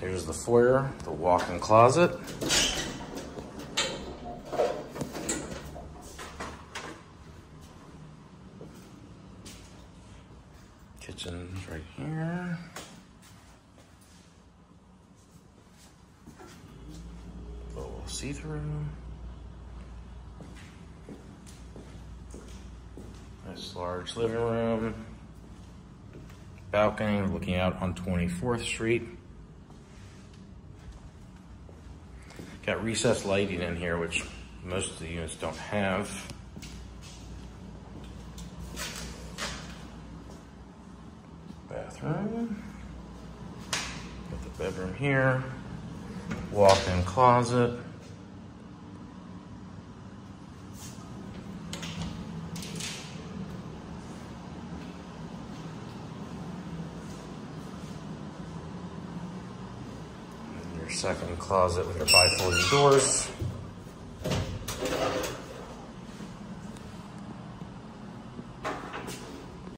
Here's the foyer, the walk-in closet. Kitchen's right here. Little see-through. Nice large living room. Balcony looking out on 24th Street. Got recessed lighting in here, which most of the units don't have. Bathroom. Got the bedroom here. Walk-in closet. Your second closet with your bifolding doors.